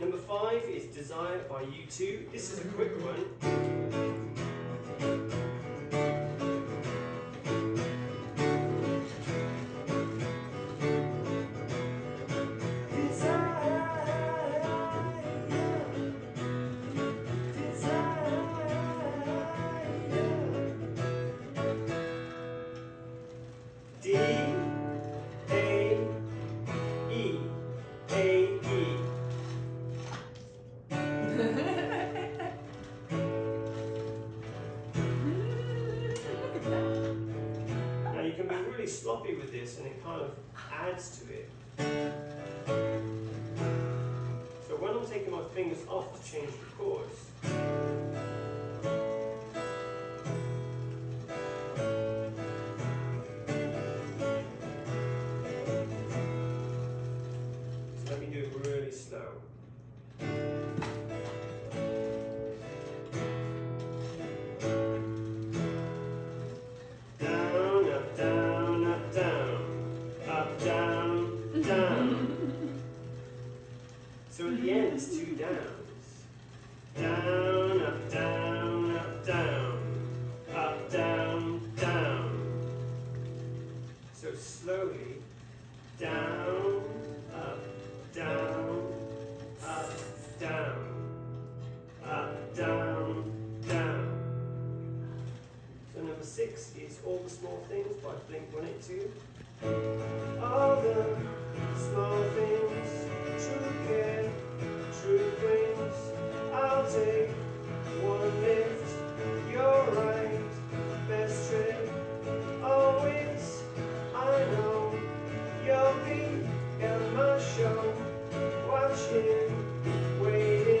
Number five is Desire by U2. This is a quick one. Really sloppy with this and it kind of adds to it. So when I'm taking my fingers off to change the chords, so let me do it really slow. The it's two downs. Down, up, down, up, down, up, down, down. So slowly, down, up, down, up, down, up, down, down. So number six is All the Small Things by Blink 182. one lift, you're right, best trip always, I know, you'll be my show, watching, waiting.